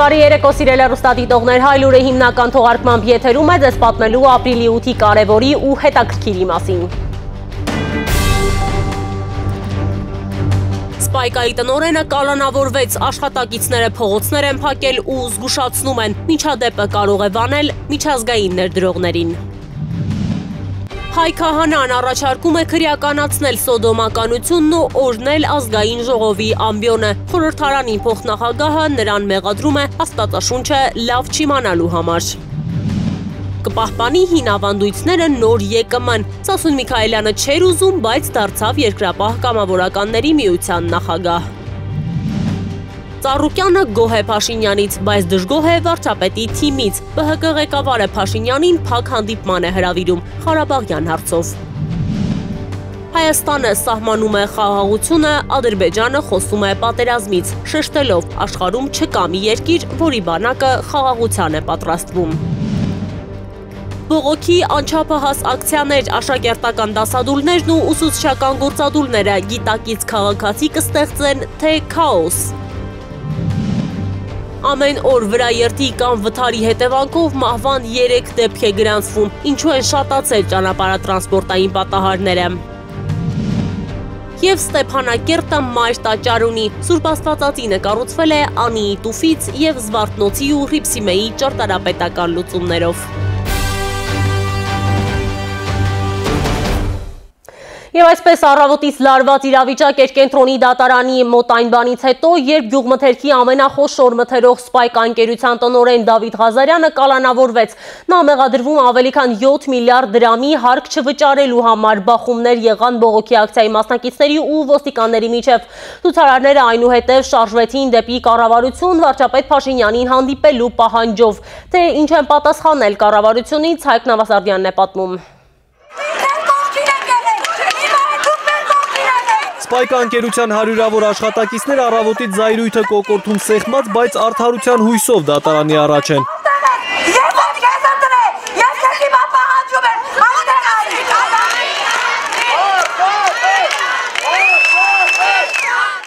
Բարի երեկո սիրել հեռուստադիտողներ, հայլուրը հիմնական թողարկմամբ եթերում է ձեզ պատմելու ապրիլի 8-ի կարևորի ու հետաքրքիրի մասին։ Սպայկայի տնորենը կալանավորվեց, աշխատակիցները փողոցներ են փակել ու զգուշացնում են, միջադեպը կարող է վանել միջազգային ներդրողներին։ Հայ քահանան առաջարկում է քրեականացնել սոդոմականությունն ու օրնել ազգային ժողովի ամբյոնը։ Խորհրդարանին փոխնախագահը նրան մեղադրում է աստվածաշունչը լավ չիմանալու համար կպահպանի հին ավանդույթները նոր ԵԿՄ-ն։ Սասուն Միքայելյանը չէր ուզում, բայց դարձավ երկրապահ կամավորականների միության նախագահ։ Ծառուկյանը գոհ է Փաշինյանից, բայց դժգոհ է վարչապետի թիմից։ ԲՀԿ ղեկավարը Փաշինյանին փակ հանդիպման է հրավիրում Ղարաբաղյան հարցով։ Հայաստանը սահմանում է խաղաղությունը, Ադրբեջանը խոսում է պատերազմից, շեշտելով աշխարհում չկա մի երկիր, որի բանակը խաղաղության է պատրաստվում։ Բողոքի անչափահաս ակցիաներ, աշակերտական դասադուլներն ու ուսուցչական գործադուլները գիտակից քաղաքացի կստեղծեն, թե քաոս։ Ամեն օր վրա երթի կամ վթարի հետևանքով մահվան 3 դեպք է գրանցվում, ինչու են շատացել ճանապարհատրանսպորտային պատահարները։ Եվ Ստեփանակերտը մայր տաճար ունի։ Սուրբ Աստվածածինը կառուցվել է Անիի տուֆից եւ Զվարթնոցի ու Հրիփսիմեի ճարտարապետական լուծումներով։ Եվ այսպես առավոտից լարված իրավիճակ էր կենտրոնի դատարանի մոտ այն բանից հետո, երբ գյուղմթերքի ամենախոշոր մթերող սպայք անկերության տնորեն Դավիթ Ղազարյանը կալանավորվեց։ Նա մեղադրվում ավելի քան 7 միլիարդ դրամի հարկ չվճարելու համար բախումներ եղան բողոքի ակցիայի մասնակիցների ու ոստիկանների միջև։ Ցուցարարները այնուհետև շարժվեցին դեպի կառավարություն վարչապետ Փաշինյանին հանդիպելու պահանջով։ Թե ինչ են պատասխանել կառավարությունից Հայկ Նավասարդյանն է պատմում։ Սպայկա անկերության հարյուրավոր աշխատակիցներ առավոտից զայրույթը կոկորթում սեղմած, բայց արդարության հույսով դատարանի առաջ են։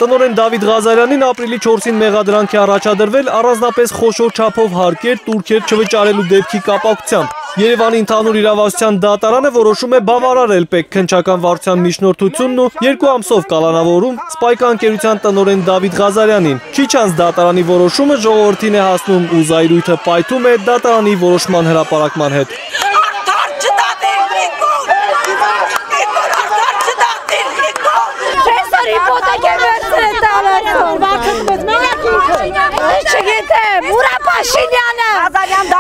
Տնորեն Դավիթ Ղազարյանին ապրիլի 4-ին մեղադրանքի առաջադրվել առանձնապես խոշոր չափով հարկեր, տուրքեր չվճարելու դեպքի կապակցությամբ։ Երևանի ընդհանուր իրավասության դատարանը որոշում է բավարարել պետք քնչական վարչության միջնորդությունն ու երկու ամսով կալանավորում Սպայկա ընկերության տնորեն Դավիթ Ղազարյանին։ Քիչ անց դատարանի որոշումը ժողովրդին է հասնում ու զայրույթը պայթում է դատարանի որոշման հրապարակման հետ։ Իպոթեկ է վերցրել տալարում։ Վարդը մենակ ինքը։ Չգիտեմ, Փաշինյանը։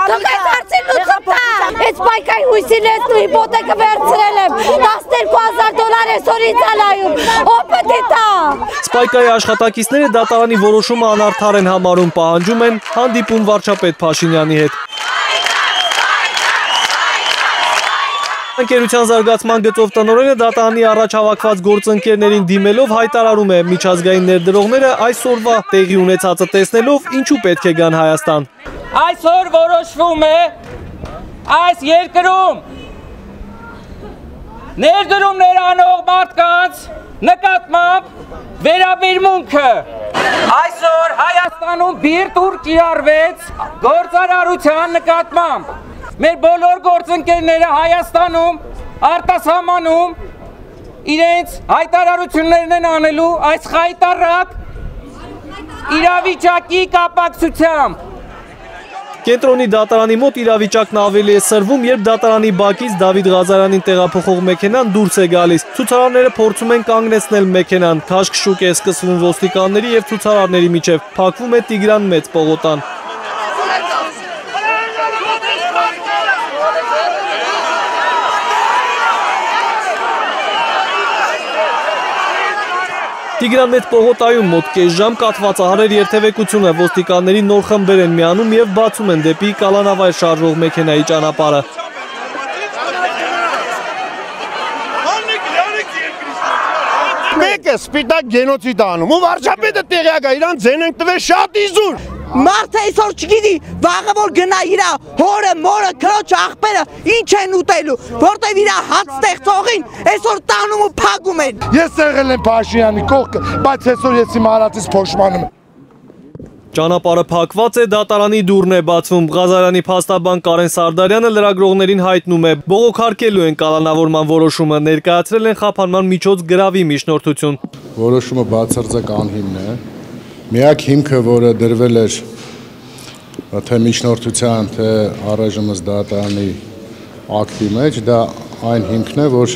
Դուք այս հարցին լուծում տա։ Այս պայքայի հույսին ես դու իպոթեկը վերցրել եմ 12000 դոլար այսօր ինձ ալայում։ Ո՞վ պետք է տա։ Սպայկայի աշխատակիցները դատարանի որոշումը անարդար են համարում, պահանջում են հանդիպում վարչապետ Փաշինյանի հետ։ Ընկերության զարգացման գծով տնորենը դատարանի առաջ հավաքված գործընկերներին դիմելով հայտարարում է միջազգային ներդրողները այսօրվա տեղի ունեցածը տեսնելով ինչու պետք է գան Հայաստան։ Այսօր որոշվում է այս երկրում ներդրումներ անող մարդկանց նկատմամբ վերաբերմունքը այսօր Հայաստանում բիրտ ուր կիրառվեց գործարարության նկատմամբ մեր բոլոր գործընկերները Հայաստանում արտասահմանում իրենց հայտարարություններն են անելու այս խայտարակ իրավիճակի կապակցությամբ Կենտրոնի դատարանի մոտ իրավիճակն ավելի է սրվում, երբ դատարանի բակից Դավիթ Ղազարյանին տեղափոխող մեքենան դուրս է գալիս։ Ցուցարարները փորձում են կանգնեցնել մեքենան։ Քաշքշուկ է սկսվում ոստիկանների եւ ցուցարարների միջև։ Փակվում է Տիգրան Մեծ պողոտան։ Տիգրանետ պողոտայում մոտ կես ժամ կատվածահարեր երթևեկությունը ոստիկանների նոր խմբեր են միանում եւ բացում են դեպի կալանավայր շարժող մեքենայի ճանապարհը։ Մեկը սպիտակ գենոցիդ անում ու վարչապետը տեղյակ է իրան ձեն են տվել շատ իզուր։ Մարդը այսօր չգիտի, վաղը որ գնա իրա հորը, մորը, քրոջը, աղբերը ինչ են ուտելու, որտեվ իրա հաց ստեղծողին այսօր տանում ու փագում են։ Ես եղել եմ Փաշինյանի կողքը, բայց այսօր ես իմ արածից փոշմանում եմ։ Ճանապարհը փակված է, դատարանի դուռն է բացվում։ Ղազարյանի փաստաբան Կարեն Սարդարյանը լրագրողներին հայտնում է. բողոքարկելու են կալանավորման որոշումը, ներկայացրել են խափանման միջոց գրավի միջնորդություն։ Որոշումը բացարձակ անհիմն է։ Միակ հիմքը, որը դրվել էր թե միջնորդության, թե առայժմս դատարանի ակտի մեջ, դա այն հիմքն է, որ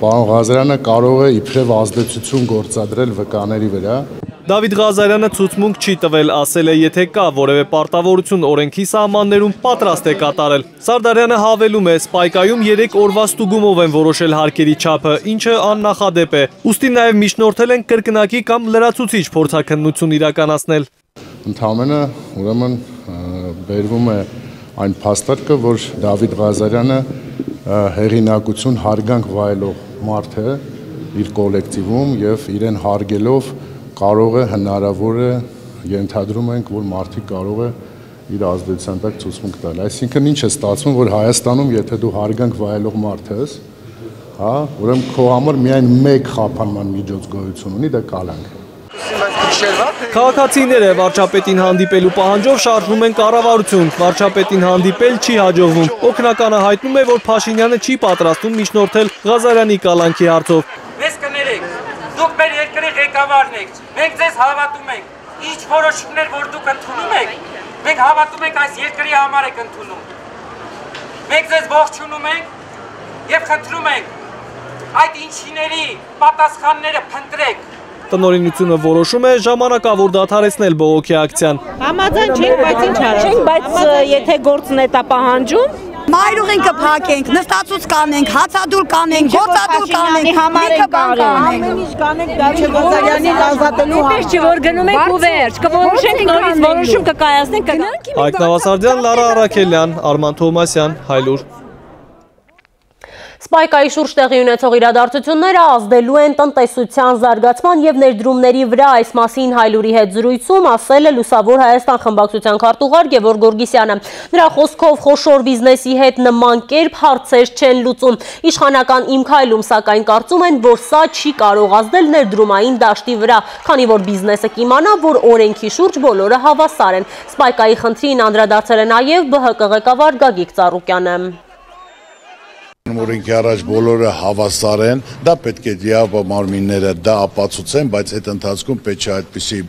պարոն Ղազարյանը կարող է իբրև ազդեցություն գործադրել վկաների վրա Դավիթ Ղազարյանը ցուցմունք չի տվել, ասել է, եթե կա որևէ պարտավորություն օրենքի սահմաններում պատրաստ է կատարել։ Սարդարյանը հավելում է, Սպայկայում 3 օրվա ստուգումով են որոշել հարկերի չափը, ինչը աննախադեպ է։ Ոստի նաև միջնորդել են կրկնակի կամ լրացուցիչ փորձակնություն իրականացնել։ Ընդհանրապես, ուրեմն բերվում է այն փաստարկը, որ Դավիթ Ղազարյանը հեղինակություն հարգանք վայելող մարդ է իր կոլեկտիվում եւ իրեն հարգելով կարող է հնարավոր է ենթադրում ենք, որ մարդիկ կարող է իր ազդեցության տակ ցուցմունք տալ։ Այսինքն ինչ է ստացվում, որ Հայաստանում, եթե դու հարգանք վայելող մարդ ես, հա, ուրեմն քո համար միայն մեկ խափանման միջոց գոյություն ունի, դա կալանք Քաղաքացիները վարչապետին հանդիպելու պահանջով շարժվում են կառավարություն։ Վարչապետին հանդիպել չի հաջողվում։ Օկնականը հայտնում է, որ Փաշինյանը չի պատրաստում միջնորդել Ղազարյանի կալանքի հարցով։ Մեզ կներեք, դուք մեր երկրի ղեկավարն եք, մենք ձեզ հավատում ենք, ինչ որոշումներ, որ դուք ընդունում եք, մենք հավատում ենք այս երկրի համար եք ընդունում։ Մենք ձեզ ողջունում ենք եւ խնդրում ենք այդ ինչիների պատասխանները փնտրեք Տնօրինությունը որոշում է ժամանակավոր դադարեցնել բողոքի ակցիան։ Համաձայն չենք, բայց ինչ արած։ Չենք, բայց եթե գործն է տա պահանջում, Մայրուղին կփակենք, նստածուց կանենք, հացադուլ կանենք, գործադուլ կանենք, համարենք կանենք, ամեն ինչ կանենք Դավիթ Ղազարյանին ազատելու համար։ Ինչի որ գնում ենք ու վերջ, կորոշենք նորից որոշում կկայացնենք Հայկ Նավասարդյան, Լարա Արաքելյան, Արման Թոմասյան, Հայլուր։ Սպայկայի շուրջ տեղի ունեցող իրադարձությունները ազդելու են տնտեսության զարգացման եւ ներդրումների վրա այս մասին հայլուրի հետ զրույցում ասել է Լուսավոր Հայաստան խմբակցության քարտուղար Գևորգ Գորգիսյանը։ Նրա խոսքով խոշոր բիզնեսի հետ նման կերպ հարցեր չեն լուծում։ Իշխանական իմ քայլում սակայն կարծում են, որ սա չի կարող ազդել ներդրումային դաշտի վրա, քանի որ բիզնեսը կիմանա, որ օրենքի շուրջ բոլորը հավասար են։ Սպայկայի խնդրին անդրադարձել է նաև ԲՀԿ ղեկավար Գագիկ Ծառուկյանը օրենքի առաջ բոլորը հավասար են, դա պետք է դիապա մարմինները դա ապացուցեն, բայց այդ ընթացքում պետք է այդպիսի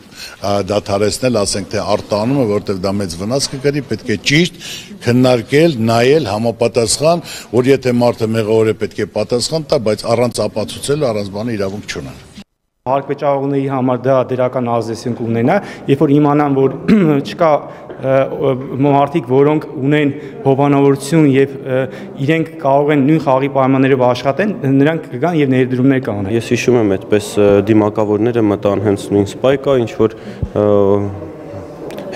դադարեցնել, ասենք թե արտանումը, որտեղ դա մեծ վնաս կկրի, պետք է ճիշտ քննարկել, նայել, համապատասխան, որ եթե մարդը մեղավոր է պետք է պատասխան տա, բայց առանց ապացուցելու, առանց բանը իրավունք չունեն հարկվեճավորների համար դա դրական ազդեցություն կունենա, երբ որ իմանան, որ չկա մարդիկ, որոնք ունեն հովանավորություն եւ իրենք կարող են նույն խաղի պայմաններով աշխատեն, նրանք կգան եւ ներդրումներ կանեն։ Ես հիշում եմ այդպես դիմակավորները մտան հենց նույն սպայկա, ինչ որ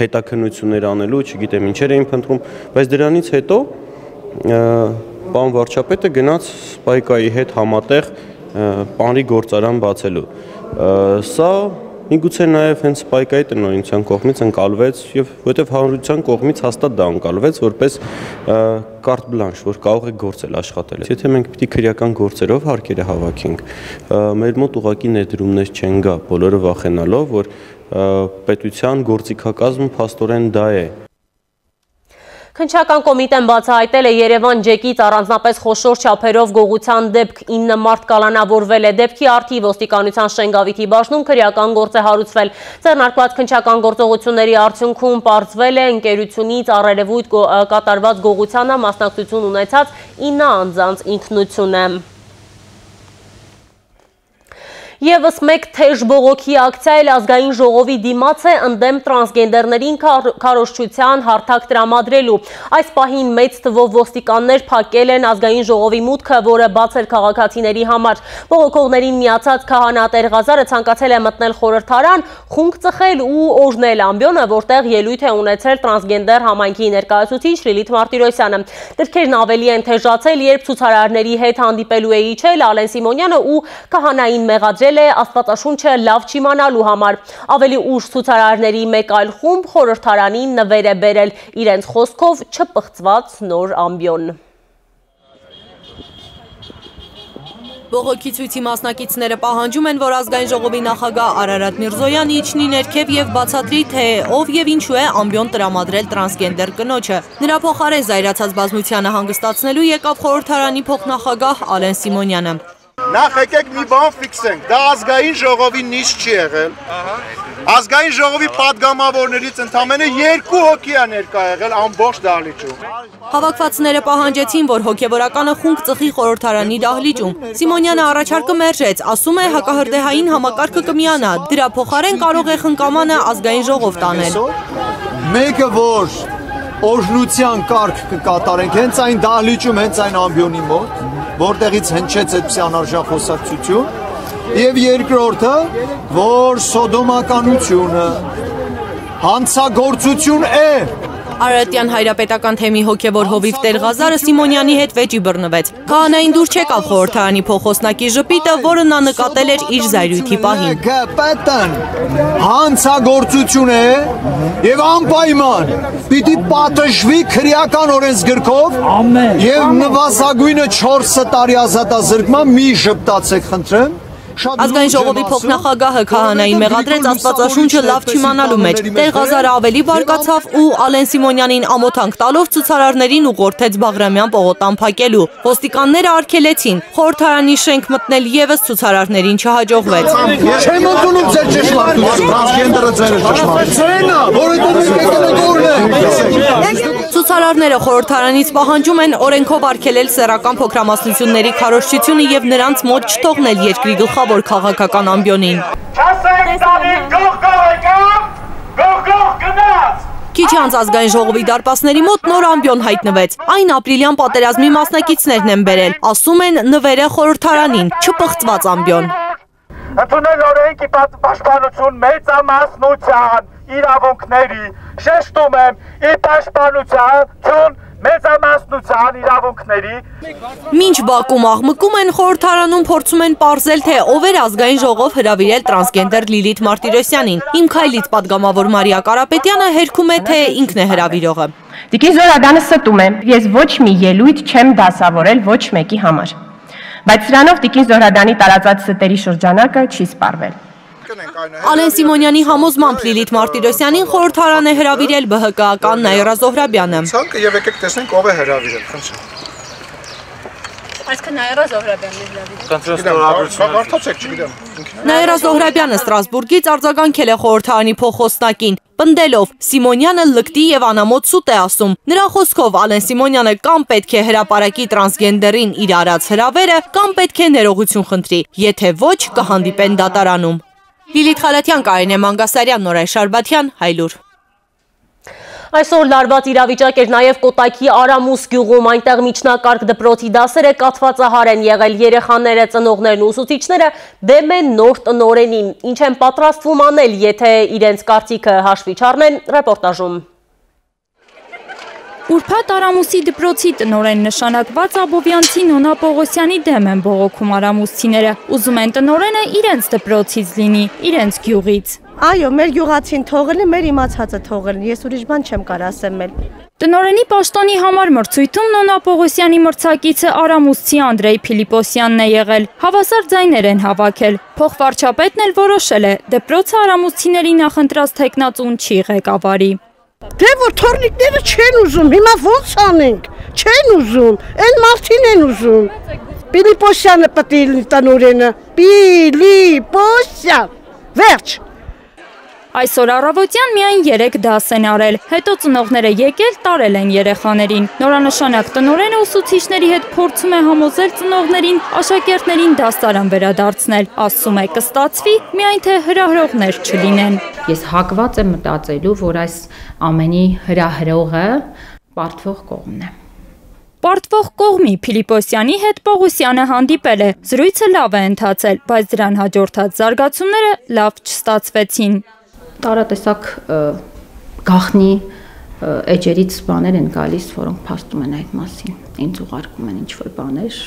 հետաքննություններ անելու, չգիտեմ ինչեր էին փնտրում, բայց դրանից հետո պարոն վարչապետը գնաց սպայկայի հետ համատեղ պանրի գործարան բացելու Սա միգուցե նաև հենց սպայկայի տնօրինության կողմից ընկալվեց եւ որովհետեւ հանրության կողմից հաստատ դա ընկալվեց որպես կարտ բլանշ, որ կարող է գործել աշխատել։ Եթե մենք պիտի քրեական գործերով հարկերը հավաքենք, մեր մոտ ուղակի ներդրումներ չեն գա, բոլորը վախենալով, որ պետության գործիքակազմը փաստորեն դա է, Քնչական կոմիտեն բացահայտել է Երևան ջեկից առանձնապես խոշոր չափերով գողության դեպք 9 մարդ կալանավորվել է դեպքի արդի ոստիկանության շենգավիթի բաշնում քրեական գործ է հարուցվել։ Ձեռնարկված քնչական գործողությունների արդյունքում պարզվել է ընկերությունից առերևույթ կատարված գողությանը մասնակցություն ունեցած 9 անձանց ինքնությունը։ Եվս մեկ թեժ բողոքի ակցիա էլ ազգային ժողովի դիմաց է ընդդեմ տրանսգենդերներին կարոշչության հարթակ տրամադրելու։ Այս պահին մեծ թվով ոստիկաններ փակել են ազգային ժողովի մուտքը, որը բաց էր քաղաքացիների համար։ Բողոքողներին միացած քահանատեր Ղազարը ցանկացել է մտնել խորհրդարան, խունկ ծխել ու օժնել ամբյոնը, որտեղ ելույթ է ունեցել տրանսգենդեր համայնքի ներկայացուցիչ Լիլիթ Մարտիրոսյանը։ Դրքերն ավելի են թեժացել, երբ ցուցարարների հետ հանդիպելու է իջել Ալեն Սիմոնյանը ու քահանային մեղադրել հրավիրել է աստվածաշունչը լավ չիմանալու համար։ Ավելի ուշ ցուցարարների մեկ այլ խումբ խորհրդարանին նվեր է բերել իրենց խոսքով չպղծված նոր ամբիոն։ Բողոքի ցույցի մասնակիցները պահանջում են, որ ազգային ժողովի նախագահ Արարատ Միրզոյանը իջնի ներքև եւ բացատրի, թե ով եւ ինչու է ամբիոն տրամադրել տրանսգենդեր կնոջը։ Նրա փոխարեն զայրացած բազմությանը հանգստացնելու եկավ խորհրդարանի փոխնախագահ Ալեն Սիմոնյանը նախ եկեք մի բան ֆիքսենք, դա ազգային ժողովի նիշ չի եղել։ Ազգային ժողովի падգամավորներից ընդամենը երկու հոգի է ներկա եղել ամբողջ դահլիճում։ Հավաքվածները պահանջեցին, որ հոգևորականը խունկ ծխի խորհրդարանի դահլիճում։ Սիմոնյանը առաջարկը մերժեց, ասում է հակահրդեհային համակարգը կմիանա, դրա փոխարեն կարող է խնկամանը ազգային ժողով տանել։ Մեկը որ օրհնության կարգ կկատարենք հենց այն դահլիճում, հենց այն ամբիոնի մոտ, որտեղից հնչեց այդպիսի անարժան խոսակցություն, եւ երկրորդը, որ սոդոմականությունը հանցագործություն է Արարատյան հայրապետական թեմի հոգևոր հովիվ Տեր Ղազարը Սիմոնյանի հետ վեճի բռնվեց։ Քահանային դուր չեկավ խորհրդարանի փոխոսնակի ժպիտը, որը նա նկատել էր իր զայրույթի պահին։ Գպետն հանցագործություն է եւ անպայման պիտի պատժվի քրեական օրենսգրքով եւ նվազագույնը 4 տարի ազատազրկման մի ժպտացեք խնդրեմ Ազգային ժողովի փոխնախագահը քահանային մեղադրեց Աստվածաշունչը լավ չիմանալու մեջ։ Տեր Ղազարը ավելի բարկացավ ու Ալեն Սիմոնյանին ամոթանք տալով ցուցարարներին ուղղորդեց Բաղրամյան պողոտան փակելու։ Ոստիկանները արգելեցին։ Խորհրդարանի շենք մտնել եւս ցուցարարներին չհաջողվեց։ Չեմ ընդունում ձեր ճշմարտությունը, տրանսգենդերը ձեր ճշմարտությունն է, որովհետեւ մենք եկել ենք օրհնել։ Ցուցարարները խորհրդարանից պահանջում են օրենքով արգելել սեռական փոքրամասնությունների քարոշչությունը եւ նրանց մոտ չթողնել երկրի գլխավոր քաղաքական ամբիոնին։ Չասեք Դավիթ գող-գող եկավ, գող-գող գնաց։ Քիչ անց ազգային ժողովի դարպասների մոտ նոր ամբիոն հայտնվեց։ Այն ապրիլյան պատերազմի մասնակիցներն են բերել։ Ասում են նվերը խորհրդարանին, չպղծված ամբիոն։ Ընդունել օրենքի պաշտպանություն մեծամասնության իրավունքների, շեշտում եմ, ի պաշտպանություն մեծամասնության իրավունքների Մինչ Բաքում աղմկում են խորհրդարանում փորձում են ողրզել, թե ով էր ազգային ժողով հրավիրել տրանսգենդեր Լիլիթ Մարտիրոսյանին։ Իմ քայլից падգամավոր Մարիա Կարապետյանը հերքում է, թե ինքն է հրավիրողը։ Տիկի Զորադանը ստում է. ես ոչ մի ելույթ չեմ դասավորել ոչ մեկի համար։ Բայց սրանով Տիկին Զորադանի տարածած ստերի շրջանակը չի սպառվել։ Ալեն Սիմոնյանի համոզմամբ Լիլիթ Մարտիրոսյանին խորհրդարան է հրավիրել ԲՀԿ-ական Նաիրա Զոհրաբյանը։ Ցանկը եւ եկեք տեսնենք ով է հրավիրել, խնդրեմ։ Այսինքն Նաիրա Զոհրաբյանն է հրավիրել։ Կարդացեք, չգիտեմ։ Նաիրա Զոհրաբյանը Ստրասբուրգից արձագանքել է խորհրդարանի փոխոսնակին, պնդելով Սիմոնյանը լկտի եւ անամոթ սուտ է ասում։ Նրա խոսքով Ալեն Սիմոնյանը կամ պետք է հրաապարակի տրանսգենդերին իր արած հրավերը, կամ պետք է ներողություն խնդրի, եթե ոչ կհանդիպեն դատարանում։ Լիլիթ Խալաթյան, Կարինե Մանգասարյան, Նորայ Շարբաթյան, Հայլուր։ Այսօր լարված իրավիճակ էր նաև կոտայքի արամուս գյուղում, այնտեղ միջնակարգ դպրոցի դասերը կատվածահար են եղել երեխաները, ծնողներն ու ուսուցիչները դեմ են նոր տնորենին, ինչ են պատրաստվում անել, եթե իրենց կարծիքը հաշվի չառնեն, ռեպորտաժում։ Ուրբաթ Արամուսի դպրոցի տնորեն նշանակված Աբովյանցի Նոնա Պողոսյանի դեմ են բողոքում արամուսցիները։ Ուզում են տնորենը իրենց դպրոցից լինի, իրենց գյուղից։ Այո, մեր գյուղացին թողել է, մեր իմացածը թողել։ Ես ուրիշ բան չեմ կար ասեմ էլ։ Տնորենի պաշտոնի համար մրցույթում Նոնա Պողոսյանի մրցակիցը Արամուսցի Անդրեյ Փիլիպոսյանն է եղել։ Հավասար ձայներ են հավաքել։ Փոխվարչապետն էլ որոշել է դպրոցը արամուսցիների նախընտրած տեխնացուն չի ղեկավարի։ Դե որ թորնիկները չեն ուզում, հիմա ո՞նց անենք։ Չեն ուզում, այն մարդին են ուզում։ Պիլիպոսյանը պետք է տնորենը։ Պիլիպոսյան։ Վերջ։ Այսօր առավոտյան միայն 3 դաս են արել, հետո ծնողները եկել տարել են երեխաներին։ Նորանշանակ տնորենը ուսուցիչների հետ փորձում է համոզել ծնողներին աշակերտներին դաստարան վերադարձնել։ Ասում է կստացվի, միայն թե հրահրողներ չլինեն։ Ես հակված եմ մտածելու, որ այս ամենի հրահրողը պարտվող կողմն է։ Պարտվող կողմի Փիլիպոսյանի հետ Պողոսյանը հանդիպել է։ Զրույցը լավ է ընթացել, բայց դրան հաջորդած զարգացումները լավ չստացվեցին տարատեսակ գախնի էջերից բաներ են գալիս, որոնք փաստում են այդ մասին։ Ինձ ուղարկում են ինչ-որ բաներ,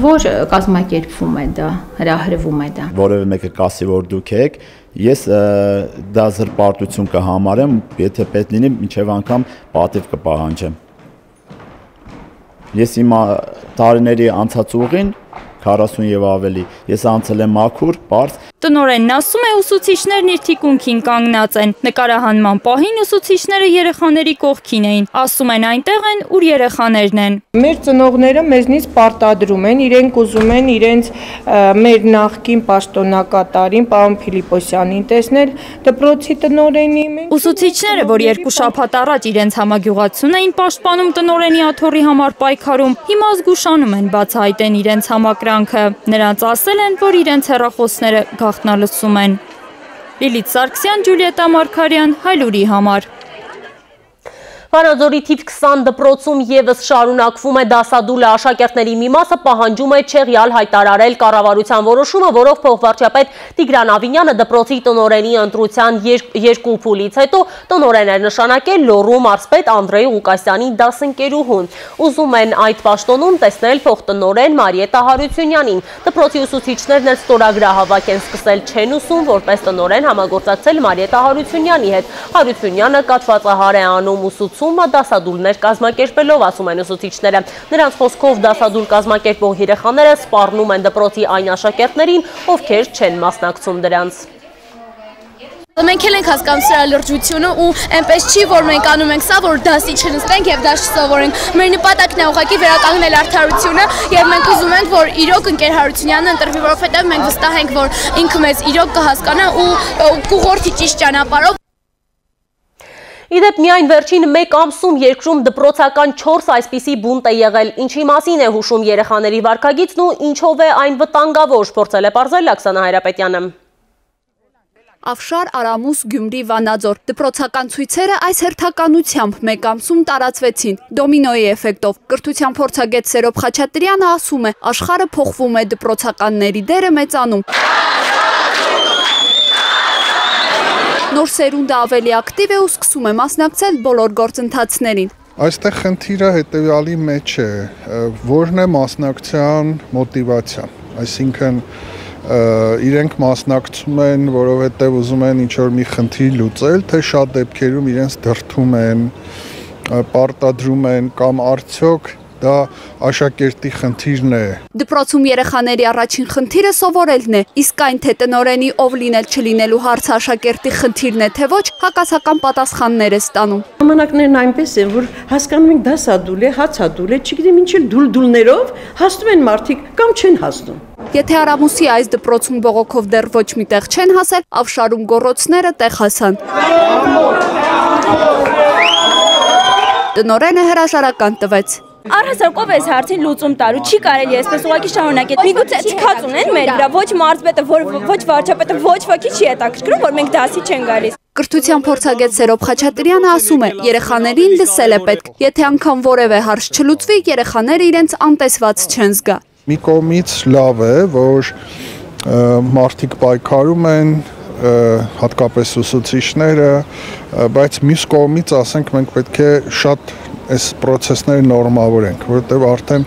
որ կազմակերպվում է դա, հրահրվում է դա։ Որևէ մեկը կասի, որ դուք եք, ես դա զրպարտություն կհամարեմ, եթե պետք լինի, մինչև անգամ պատիվ կպահանջեմ։ Ես իմ տարիների անցած ուղին 40 եւ ավելի։ Ես անցել եմ մաքուր, པարզ, Տնորենն ասում է ուսուցիչներն իր թիկունքին կանգնած են։ Նկարահանման պահին ուսուցիչները երեխաների կողքին էին։ Ասում են այնտեղ են, ուր երեխաներն են։ Մեր ծնողները մեզնից պարտադրում են, իրենք ուզում են իրենց մեր նախկին պաշտոնակատարին պարոն Ֆիլիպոսյանին տեսնել դպրոցի տնորենի։ Ուսուցիչները, որ երկու շաբաթ առաջ իրենց համագյուղացուն էին պաշտպանում տնորենի աթոռի համար պայքարում, հիմա զգուշանում են բացահայտեն իրենց համակրանքը։ Նրանց ասել են, որ իրենց հեռախոսները գաղտնալսում են։ Լիլիթ Սարգսյան, Ջուլիետա Մարկարյան, Հայլուրի համար։ Վանաձորի թիվ 20 դպրոցում եւս շարունակվում է դասադուլը աշակերտների մի մասը պահանջում է չեղյալ հայտարարել կառավարության որոշումը, որով փոխվարչապետ Տիգրան Ավինյանը դպրոցի տնորենի ընտրության երկու փուլից հետո տնորեն էր նշանակել Լոռու մարզպետ Անդրեյ Ղուկասյանի դասընկերուհուն։ Ուզում են այդ պաշտոնում տեսնել փոխտնորեն Մարիետա Հարությունյանին։ Դպրոցի ուսուցիչներն էլ ստորագրահավաք են սկսել չեն ուսում որպես տնորեն համագործակցել Մարիետա Հարությունյանի հետ։ Հարությունյանը կատվածահար է անում ուսուցիչ ուսուցումը դասադուլներ կազմակերպելով, ասում են ուսուցիչները։ Նրանց խոսքով դասադուլ կազմակերպող երեխաները սպառնում են դպրոցի այն աշակերտներին, ովքեր չեն մասնակցում դրանց։ Մենք էլ ենք հասկանում սրա լրջությունը ու այնպես չի, որ մենք անում ենք սա, որ դասի չնստենք եւ դաս չսովորենք։ Մեր նպատակն է ուղղակի վերականգնել արդարությունը եւ մենք ուզում ենք, որ իրոք ընկեր Հարությունյանը ընտրվի, որովհետեւ մենք վստահ ենք, որ ինքը մեզ իրոք կհասկանա ու կուղորթի ճիշտ ճանապարհով Իդեպ միայն վերջին մեկ ամսում երկրում դպրոցական 4 այսպիսի բունտ է եղել, ինչի մասին է հուշում երեխաների վարկագիծն ու ինչով է այն վտանգավոր, փորձել է պարզել Աքսանա Հայրապետյանը։ Ավշար, Արամուս, Գյումրի, Վանաձոր։ Դպրոցական ցույցերը այս հերթականությամբ մեկ ամսում տարածվեցին դոմինոյի էֆեկտով։ Կրթության փորձագետ Սերոբ Խաչատրյանը ասում է, աշխարհը փոխվում է, դպրոցականների դերը մեծանում։ Նոր սերունդը ավելի ակտիվ է ու սկսում է մասնակցել բոլոր գործընթացներին։ Այստեղ խնդիրը հետևյալի մեջ է, որն է մասնակցության մոտիվացիան, այսինքն իրենք մասնակցում են, որովհետև ուզում են ինչ-որ մի խնդիր լուծել, թե շատ դեպքերում իրենց դրթում են, պարտադրում են կամ արդյոք դա աշակերտի խնդիրն է։ Դպրոցում երեխաների առաջին խնդիրը սովորելն է, իսկ այն թե տնորենի ով լինել չլինելու հարցը աշակերտի խնդիրն է, թե ոչ, հակասական պատասխաններ է ստանում։ Ժամանակներն այնպես են, որ հասկանում ենք դասադուլ է, հացադուլ է, չգիտեմ ինչ էլ դուլդուլներով հասնում են մարդիկ կամ չեն հասնում։ Եթե Արամուսի այս դպրոցում բողոքով դեռ ոչ մի տեղ չեն հասել, ավշարում գոռոցները տեղ հասան։ Տնորենը հրաժարական տվեց։ Առհասարակով այս հարցին լուծում տալու չի կարելի այսպես ուղղակի շարունակել։ Միգուցե թքած ունեն մեր վրա, ոչ մարզպետը, ոչ վարչապետը, ոչ ոքի չի հետաքրքրում, որ մենք դասի չեն գալիս։ Կրթության փորձագետ Սերոբ Խաչատրյանը ասում է, երեխաներին լսել է պետք։ Եթե անգամ որևէ հարց չլուծվի, երեխաները իրենց անտեսված չեն զգա։ Մի կողմից լավ է, որ մարդիկ պայքարում են, հատկապես ուսուցիչները, բայց մյուս կողմից ասենք մենք պետք է շատ այս process-ները նորմավորենք, որովհետև արդեն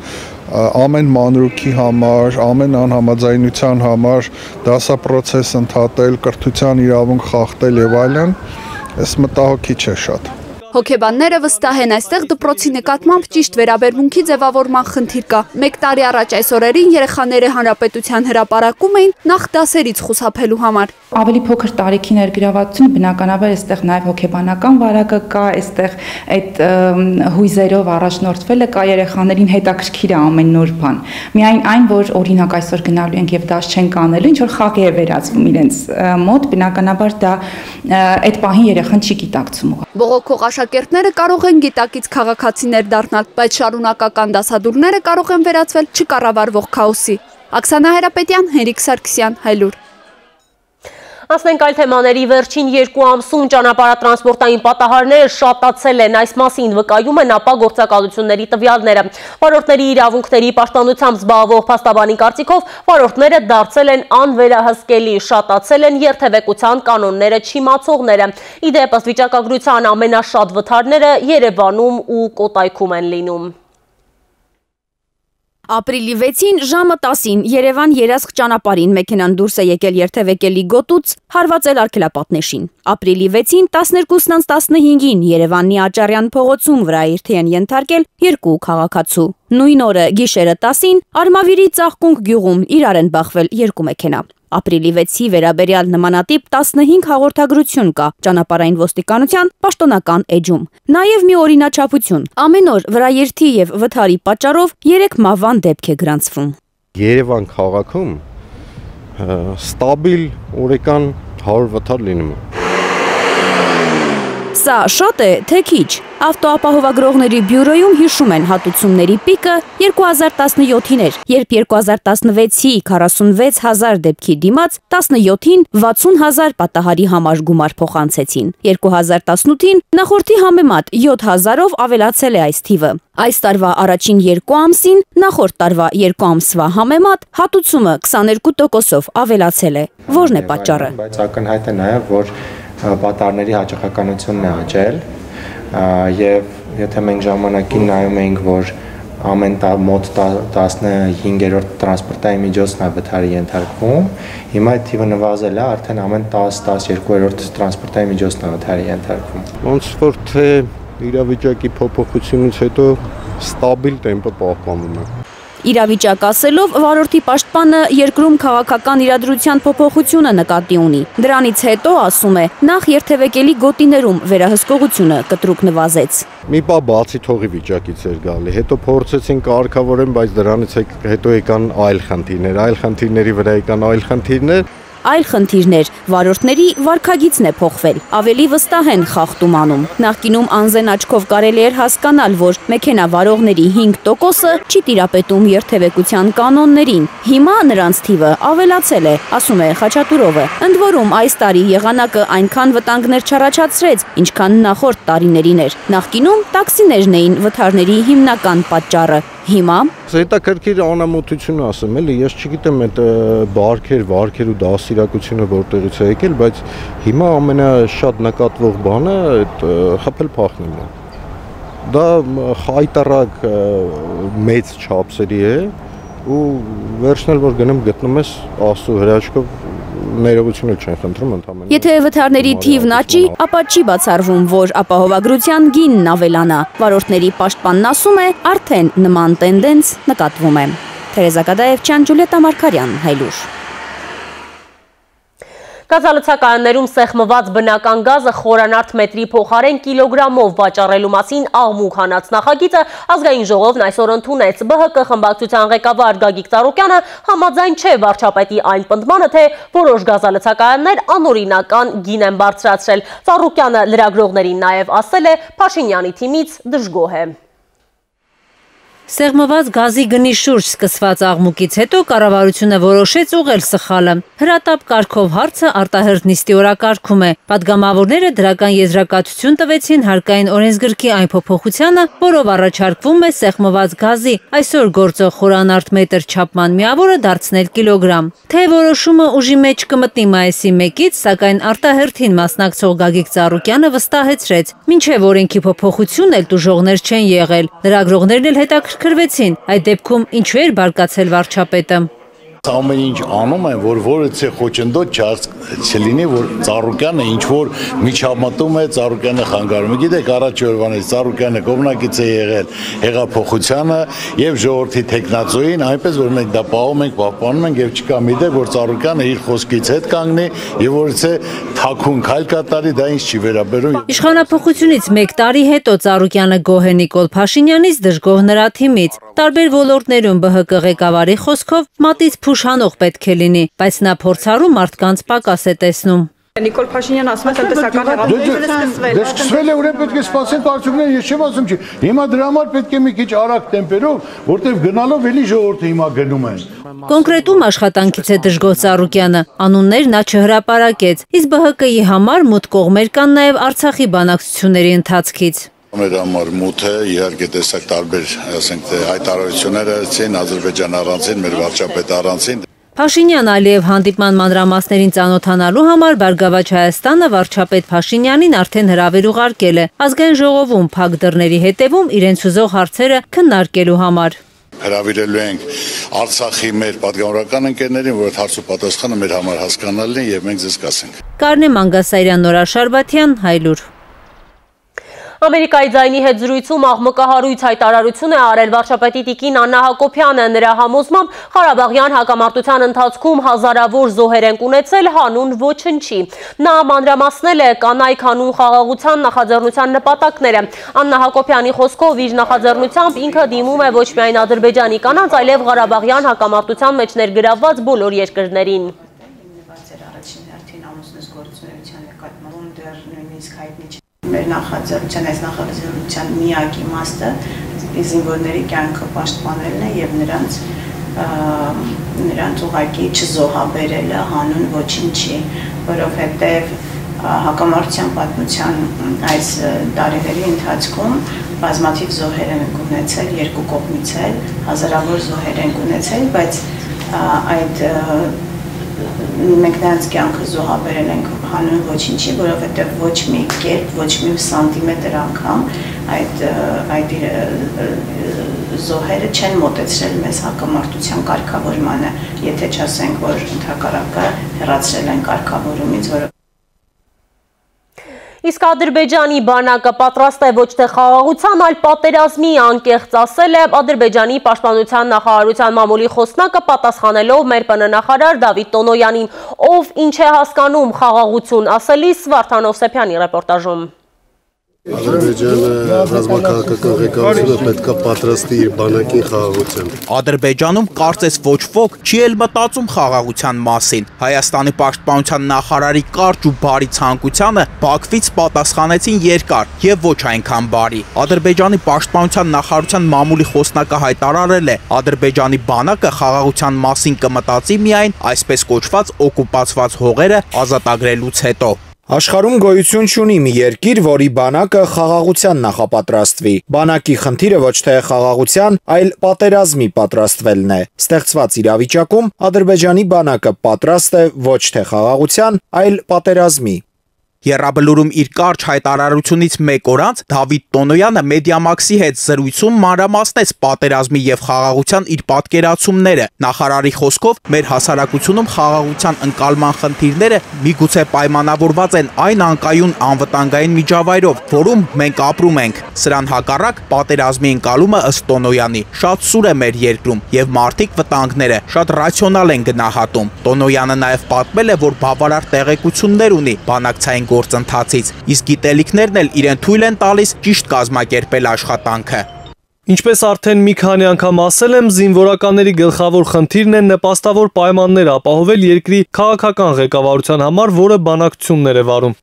ամեն մանրուքի համար, ամեն անհամաձայնության համար դասա process ընդհատել, կրթության իրավունք խախտել եւ այլն, այս մտահոգիչ է շատ։ Հոգեբանները վստահ են այստեղ դպրոցի նկատմամբ ճիշտ վերաբերմունքի ձևավորման խնդիր կա։ Մեկ տարի առաջ այս օրերին երեխաները հանրապետության հրապարակում էին նախ դասերից խուսափելու համար։ Ավելի փոքր տարիքի ներգրավվածություն բնականաբար այստեղ նաև հոգեբանական վարակը կա, այստեղ այդ հույզերով առաջնորդվելը կա երեխաներին հետաքրքիր է ամեն նոր բան։ Միայն այն, որ օրինակ այսօր գնալու ենք եւ դաս չենք անելու, ինչ որ խաղ է վերածվում իրենց մոտ, բնականաբար դա այդ պահին երեխան չի գիտակցում։ Բողոքող աշակերտները կարող են գիտակից քաղաքացիներ դառնալ, բայց շարունակական դասադուլները կարող են վերածվել չկառավարվող քաոսի։ Աքսանա Հայրապետյան, Հենրիկ Սարգսյան, Հայլուր։ Անցնենք այլ թեմաների վերջին երկու ամսում ճանապարհատրանսպորտային պատահարները շատացել են, այս մասին վկայում են ապա գործակալությունների տվյալները։ Վարորդների իրավունքների պաշտպանությամբ զբաղվող փաստաբանի կարծիքով վարորդները դարձել են անվերահսկելի, շատացել են երթևեկության կանոնները չիմացողները։ Իդեպ ըստ վիճակագրության ամենաշատ վթարները Երևանում ու Կոտայքում են լինում։ Ապրիլի 6-ին ժամը 10-ին Երևան երասխ ճանապարհին մեքենան դուրս է եկել երթևեկելի գոտուց, հարվածել արգելապատնեշին։ Ապրիլի 6-ին 12-ից 15-ին Երևանի Աճարյան փողոցում վրայերթի են ենթարկել երկու քաղաքացու։ Նույն օրը գիշերը 10-ին Արմավիրի Ծաղկունք գյուղում իրար են բախվել երկու մեքենա։ Ապրիլի 6-ի վերաբերյալ նմանատիպ 15 հաղորդագրություն կա ճանապարհային ոստիկանության պաշտոնական էջում։ Նաև մի օրինաչափություն։ Ամեն օր վրաերթի եւ վթարի պատճառով 3 մավան դեպք է գրանցվում։ Երևան քաղաքում ստաբիլ օրեկան 100 վթար լինում է։ Սա շատ է, թե քիչ։ Ավտոապահովագրողների բյուրոյում հիշում են հատուցումների պիկը 2017-ին էր, երբ 2016-ի 46000 դեպքի դիմաց 17-ին 60000 պատահարի համար գումար փոխանցեցին։ 2018-ին նախորդի համեմատ 7000-ով ավելացել է այս թիվը։ Այս տարվա առաջին 2 ամսին նախորդ տարվա 2 ամսվա համեմատ հատուցումը 22%-ով ավելացել է։ Որն է պատճառը։ Բայց ակնհայտ է նաև, որ պատարների հաճախականությունն է աճել եւ եթե մենք ժամանակին նայում էինք, որ ամեն տա մոտ 15-րդ տրանսպորտային միջոցն է վթարի ենթարկվում, հիմա այդ թիվը նվազել է, արդեն ամեն 10-12-րդ տրանսպորտային միջոցն է վթարի ենթարկվում։ Ոնց որ թե իրավիճակի փոփոխությունից հետո ստաբիլ տեմպը պահպանվում է։ Իրավիճակ ասելով վարորդի պաշտպանը երկրում քաղաքական իրադրության փոփոխությունը նկատի ունի։ Դրանից հետո ասում է, նախ երթևեկելի գոտիներում վերահսկողությունը կտրուկ նվազեց։ Մի բա բացի թողի վիճակից էր գալի, հետո փորձեցին կարգավորեն, բայց դրանից հետո եկան այլ խնդիրներ, այլ խնդիրների վրա եկան այլ խնդիրներ, այլ խնդիրներ, վարորդների վարկագիծն է փոխվել, ավելի վստահ են խախտում անում։ Նախկինում անզեն աչքով կարելի էր հասկանալ, որ մեքենա վարողների 5%-ը չի տիրապետում երթևեկության կանոններին։ Հիմա նրանց թիվը ավելացել է, ասում է Խաչատուրովը։ Ընդ որում այս տարի եղանակը այնքան վտանգներ չառաջացրեց, ինչքան նախորդ տարիներին էր։ Նախկինում տաքսիներն էին վթարների հիմնական պատճառը։ Հիմա հետաքրքիր անամոթություն ասեմ, էլի ես չգիտեմ այդ բարքեր, վարքեր ու դասիրակությունը որտեղից է եկել, բայց հիմա ամենաշատ նկատվող բանը այդ խփել փախնելն է։ Դա հայտարակ մեծ չափսերի է ու վերջնել որ գնում գտնում ես աստու հրաշքով ներողություն չեն խնդրում ընդհանրապես։ Եթե վթարների թիվն աճի, ապա չի բացառվում, որ ապահովագրության գինն ավելանա։ Վարորդների պաշտպանն ասում է, արդեն նման տենդենց նկատվում է։ Թերեզա Կադաևչյան, Ջուլիետա Մարկարյան, Հայլուր։ Գազալցականներում սեղմված բնական գազը խորանարդ մետրի փոխարեն կիլոգրամով վաճառելու մասին աղմուկ հանած նախագիծը ազգային ժողովն այսօր ընդունեց ԲՀԿ խմբակցության ղեկավար Գագիկ Ծառուկյանը համաձայն չէ վարչապետի այն պնդմանը, թե որոշ գազալցականներ անօրինական գին են բարձրացրել։ Ծառուկյանը լրագրողներին նաև ասել է. Փաշինյանի թիմից դժգոհ է։ Սեղմված գազի գնի շուրջ սկսված աղմուկից հետո կառավարությունը որոշեց ուղղել սխալը։ Հրատապ կարգով հարցը արտահերտ նիստի օրակարգում է։ Պատգամավորները դրական եզրակացություն տվեցին հարկային օրենսգրքի այն փոփոխությանը, որով առաջարկվում է սեղմված գազի այսօր գործող խորանարդ մետր չափման միավորը դարձնել կիլոգրամ։ Թե որոշումը ուժի մեջ կմտնի մայիսի 1-ից, սակայն արտահերթին մասնակցող Գագիկ Ծառուկյանը վստահեցրեց, մինչև օրենքի փոփոխությունն էլ դժողներ չեն եղել։ Լրագրողներն էլ հետաքրքիր հետաքրքրվեցին։ Այդ դեպքում ինչու էր բարկացել վարչապետը ամեն ինչ անում են, որ որևէ խոչընդոտ չլինի, որ Ծառուկյանը ինչ որ միջամտում է, Ծառուկյանը խանգարում է։ Գիտեք, առաջ օրվանից Ծառուկյանը կողմնակից է եղել հեղափոխությանը եւ ժողովրդի տեխնացուին, այնպես որ մենք դա պահում ենք, պահպանում ենք եւ չկա մի դեպք, որ Ծառուկյանը իր խոսքից հետ կանգնի եւ որևէ թաքուն քայլ կատարի, դա ինձ չի վերաբերում։ Իշխանապողությունից 1 տարի հետո Ծառուկյանը գոհ է Նիկոլ Փաշինյանից, դժգոհ նրա թիմից։ Տարբեր ոլորտներում ԲՀԿ ղեկավարի խոսքով մատից փուշանող պետք է լինի, բայց նա փորձառու մարդկանց պակաս է տեսնում։ Նիկոլ Փաշինյանը ասում է տնտեսական հեղափոխությունը սկսվել։ Դե սկսվել է, ուրեմն պետք է սպասենք արդյունքները, ես չեմ ասում չի։ Հիմա դրա համար պետք է մի քիչ արագ տեմպերով, որտեղ գնալով էլի ժողովուրդը հիմա գնում են։ Կոնկրետում աշխատանքից է դժգոհ Ծառուկյանը, անուններ նա չհրապարակեց, իսկ ԲՀԿ-ի համար մոտ կողմեր կան նաև Արցախի բանակցությունների ընթացքից Մեր համար մութ է, իհարկե տեսակ տարբեր, ասենք թե հայտարարություններ արեցին Ադրբեջան առանցին, մեր վարչապետ առանցին։ Փաշինյան Ալիև հանդիպման մանրամասներին ծանոթանալու համար Բարգավաճ Հայաստանը վարչապետ Փաշինյանին արդեն հրավեր ուղարկել է ազգային ժողովում փակ դռների հետևում իրենց ուզող հարցերը քննարկելու համար հրավիրելու ենք Արցախի մեր падգամորական ընկերներին, որ հարց ու պատասխանը մեր համար հասկանալին եւ մենք ձեզ կասենք։ Կարնե Մանգասարյան, Նորա Շարբաթյան, Հայլուր։ Ամերիկայի ձայնի հետ զրույցում աղմկահարույց հայտարարություն է արել վարչապետի տիկին Աննա Հակոբյանը նրա համոզմամբ Ղարաբաղյան հակամարտության ընթացքում հազարավոր զոհեր են ունեցել հանուն ոչնչի։ Նա մանրամասնել է կանայք հանուն խաղաղության նախաձեռնության նպատակները։ Աննա Հակոբյանի խոսքով իր նախաձեռնությամբ ինքը դիմում է ոչ միայն Ադրբեջանի կանանց, այլև Ղարաբաղյան հակամարտության մեջ ներգրավված բոլոր երկրներին։ Առաջին հերթին ամուսնուս գործունեության նկատմամբ դեռ նույնիսկ հայտնի չէ մեր նախաձեռնության այս նախաձեռնության միակ իմաստը զինվորների կյանքը պաշտպանելն է եւ նրանց նրանց ուղակի չզոհաբերելը հանուն ոչինչի, որովհետեւ հակամարտության պատմության այս տարիների ընթացքում բազմաթիվ զոհեր են ունեցել, երկու կողմից էլ հազարավոր զոհեր են ունեցել, բայց այդ մենք նրանց կյանքը զոհաբերել ենք հանուն ոչինչի, որովհետև ոչ մի կերպ, ոչ մի սանտիմետր անգամ այդ այդ զոհերը չեն մոտեցրել մեզ հակամարտության կարգավորմանը, եթե չասենք, որ ընդհակառակը հեռացրել են կարգավորումից, որը Իսկ Ադրբեջանի բանակը պատրաստ է ոչ թե խաղաղության, այլ պատերազմի անկեղծ ասել է Ադրբեջանի պաշտպանության նախարարության մամուլի խոսնակը պատասխանելով մեր պննախարար Դավիթ Տոնոյանին, ով ինչ է հասկանում խաղաղություն ասելիս Վարդան Օսեփյանի ռեպորտաժում։ Ադրբեջանը ռազմաքաղաքական ղեկավարությունը պետքա պատրաստի իր բանակին խաղաղության։ Ադրբեջանում կարծես ոչ ոք չի էլ մտածում խաղաղության մասին։ Հայաստանի պաշտպանության նախարարի կարճ ու բարի ցանկությանը Բաքվից պատասխանեցին երկար եւ ոչ այնքան բարի։ Ադրբեջանի պաշտպանության նախարարության մամուլի խոսնակը հայտարարել է. Ադրբեջանի բանակը խաղաղության մասին կմտածի միայն այսպես կոչված օկուպացված հողերը ազատագրելուց հետո։ Աշխարհում գոյություն չունի մի երկիր, որի բանակը խաղաղության նախապատրաստվի։ Բանակի խնդիրը ոչ թե խաղաղության, այլ պատերազմի պատրաստվելն է։ Ստեղծված իրավիճակում Ադրբեջանի բանակը պատրաստ է ոչ թե խաղաղության, այլ պատերազմի։ Եռաբլուրում իր կարճ հայտարարությունից մեկ օր անց Դավիթ Տոնոյանը Մեդիամաքսի հետ զրույցում մանրամասնեց պատերազմի եւ խաղաղության իր պատկերացումները։ Նախարարի խոսքով մեր հասարակությունում խաղաղության ընկալման խնդիրները միգուցե պայմանավորված են այն անկայուն անվտանգային միջավայրով, որում մենք ապրում ենք։ Սրան հակառակ պատերազմի ընկալումը ըստ Տոնոյանի շատ սուր է մեր երկրում եւ մարդիկ վտանգները շատ ռացիոնալ են գնահատում։ Տոնոյանը նաեւ պատմել է, որ բավարար տեղեկություններ ունի բանակցային գործընթացից, իսկ գիտելիքներն էլ իրեն թույլ են տալիս ճիշտ կազմակերպել աշխատանքը։ Ինչպես արդեն մի քանի անգամ ասել եմ, զինվորականների գլխավոր խնդիրն է նպաստավոր պայմաններ ապահովել երկրի քաղաքական ղեկավարության համար, որը բանակցություններ է վարում։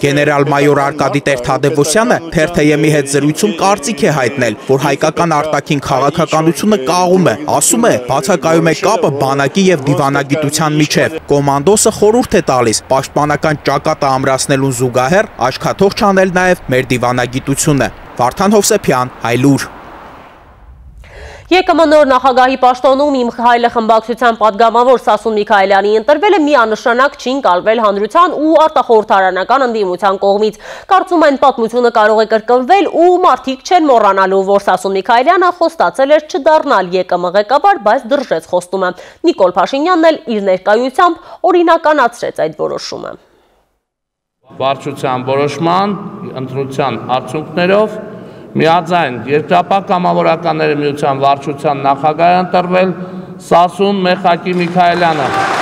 Գեներալ-մայոր Արկադի Տեր-Թադևոսյանը Թերթեյեմի հետ զրույցում կարծիք է հայտնել, որ հայկական արտաքին քաղաքականությունը կաղում է, ասում է, բացակայում է կապը բանակի եւ դիվանագիտության միջև։ Կոմանդոսը խորհուրդ է տալիս պաշտպանական ճակատը ամրացնելուն զուգահեռ աչքաթող չանել նաեւ մեր դիվանագիտությունը։ Վարդան Հովսեփյան, Հայլուր ԵԿՄ նոր նախագահի պաշտոնում իմ հայլը խմբակցության պատգամավոր Սասուն Միքայելյանի ընտրվելը միանշանակ չի ընկալվել հանրության ու արտախորհրդարանական ընդդիմության կողմից։ Կարծում են պատմությունը կարող է կրկնվել ու մարդիկ չեն մոռանալու, որ Սասուն Միքայելյանը խոստացել էր չդառնալ ԵԿՄ ղեկավար, բայց դրժեց խոստումը։ Նիկոլ Փաշինյանն էլ իր ներկայությամբ օրինականացրեց այդ որոշումը։ Վարչության որոշման ընտրության արդյունքներով միաձայն երկրապահ կամավորականների միության վարչության նախագահ ընտրվել Սասուն Մեխակի Միքայելյանը։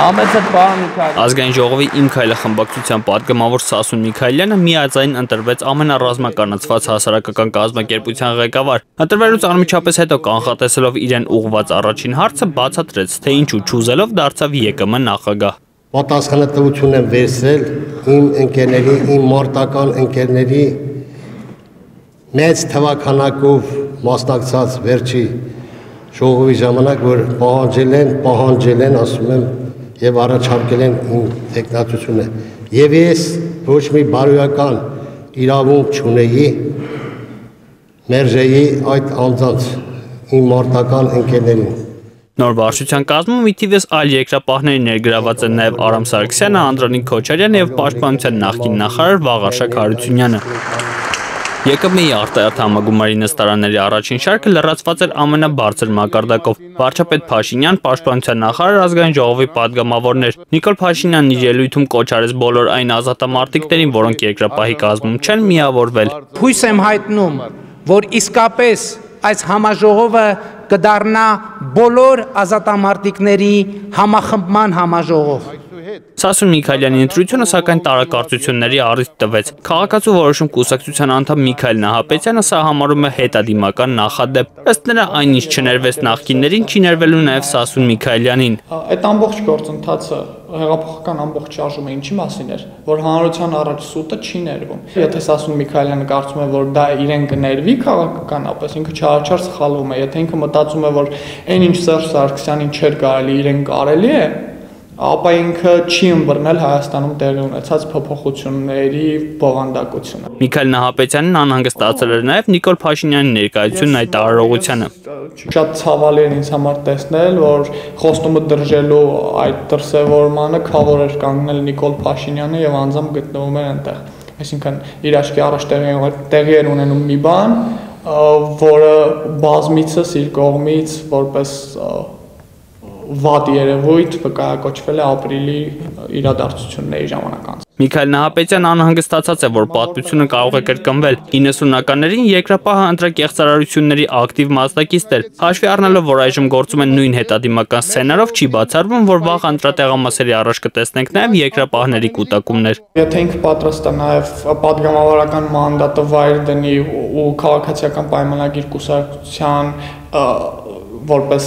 Համեցը պարոն Միքայել։ Ազգային ժողովի իմ քայլը խմբակցության պատգամավոր Սասուն Միքայելյանը միաձայն ընտրվեց ամենառազմականացված հասարակական կազմակերպության ղեկավար։ Ընտրվելուց անմիջապես հետո կանխատեսելով իրեն ուղղված առաջին հարցը բացատրեց, թե ինչու ճուզելով դարձավ ԵԿՄ նախագահ։ Պատասխանատվություն եմ վերցրել իմ ընկերների, իմ մարտական ընկերների մեծ թվականակով մասնակցած վերջի ժողովի ժամանակ, որ պահանջել են, պահանջել են, ասում եմ, եւ առաջարկել են տեխնատությունը։ Եվ ես ոչ մի բարոյական իրավունք չունեի մերժեի այդ անձանց իմ մարտական ընկերներին։ Նոր վարչության կազմում մի թիվս այլ երկրապահների ներգրաված են նաև Արամ Սարգսյանը, Անդրանիկ Քոչարյանը եւ Պաշտպանության նախկին նախարար Վաղարշակ Հարությունյանը։ ԵԿՄ-ի արտահերթ համագումարի նստարանների առաջին շարքը լրացված էր ամենաբարձր մակարդակով։ Վարչապետ Փաշինյան, Պաշտպանության նախարար, ազգային ժողովի падգամավորներ։ Նիկոլ Փաշինյանն իր ելույթում կոչ արեց բոլոր այն ազատամարտիկներին, որոնք երկրապահի կազմում չեն միավորվել։ Հույս եմ հայտնում, որ իսկապես այս համաժողովը կդառնա բոլոր ազատամարտիկների համախմբման համաժողով։ Սասուն Միքայելյանի ընտրությունը սակայն տարակարծությունների առիթ տվեց։ Քաղաքացու որոշում կուսակցության անդամ Միքայել Նահապետյանը սա համարում է հետադիմական նախադեպ։ Ըստ նրա այնինչ չներվեց նախկիններին, չի ներվելու նաև Սասուն Միքայելյանին։ Այդ ամբողջ գործընթացը հեղափոխական ամբողջ շարժումը ինչի մասին էր, որ հանրության առաջ սուտը չի ներվում։ Եթե Սասուն Միքայելյանը կարծում է, որ դա իրեն կներվի քաղաքականապես, ինքը չարչար սխալվում է։ Եթե ինքը մտածում է, որ այնինչ Սերժ Սարգսյանին չէր կարելի իրեն կարելի է, ապա ինքը չի ըմբռնել Հայաստանում տեղի ունեցած փոփոխությունների բովանդակությունը։ Միքայել Նահապետյանն անհանգստացել էր նաև Նիկոլ Փաշինյանի ներկայությունն այդ տարարողությանը։ Շատ ցավալի էր ինձ համար տեսնել, որ խոստումը դրժելու այդ դրսևորմանը քավոր էր կանգնել Նիկոլ Փաշինյանը եւ անձամբ գտնվում էր այնտեղ։ Այսինքն իր աչքի առաջ տեղի տեղի էր ունենում մի բան, որը բազմիցս իր կողմից որպես վատ երևույթ վկայակոչվել է ապրիլի իրադարձությունների ժամանակ անց։ Միքայել Նահապետյան անհանգստացած է, որ պատմությունը կարող է կրկնվել։ 90-ականներին երկրապահը ընտրակեղծարարությունների ակտիվ մասնակիցն էր։ Հաշվի առնելով, որ այժմ գործում են նույն հետադիմական սցենարով, չի բացառվում, որ վաղ ընտրատեղամասերի առաջ կտեսնենք նաև երկրապահների կൂട്ടակումներ։ Եթե ինքը պատրաստ է նաև падգամավորական մանդատը վայր դնի ու քաղաքացիական պայմանագիր կուսակցության որպես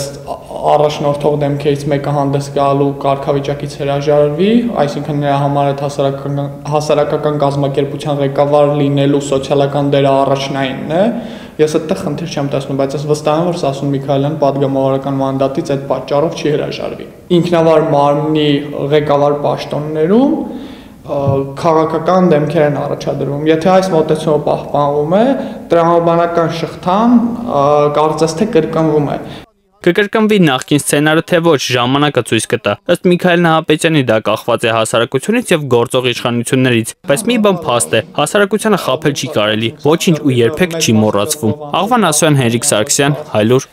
առաջնորդող դեմքերից մեկը հանդես գալու կարգավիճակից հրաժարվի, այսինքն նրա համար այդ հասարակական հասարակական գազམ་ակերպության ղեկավար լինելու սոցիալական դերը առաջնայինն է։ Ես այդտեղ խնդիր չեմ տեսնում, բայց ես վստահ եմ, որ Սասուն Միքայելյան падգամավորական մանդատից այդ պատճառով չի հրաժարվի։ Ինքնավար մարմնի ղեկավար պաշտոններում քաղաքական դեմքեր են առաջադրվում։ Եթե այս մոտեցումը պահպանվում է, տրամաբանական շղթան կարծես թե կրկնվում է։ Կկրկնվի նախկին սցենարը թե ոչ, ժամանակը ցույց կտա։ Ըստ Միքայել Նահապետյանի դա կախված է հասարակությունից եւ գործող իշխանություններից, բայց մի բան փաստ է, հասարակությանը խაფել չի կարելի, ոչինչ ու երբեք չի մոռացվում։ Աղվան Ասոյան, Հենրիկ Սարգսյան, Հայլուր։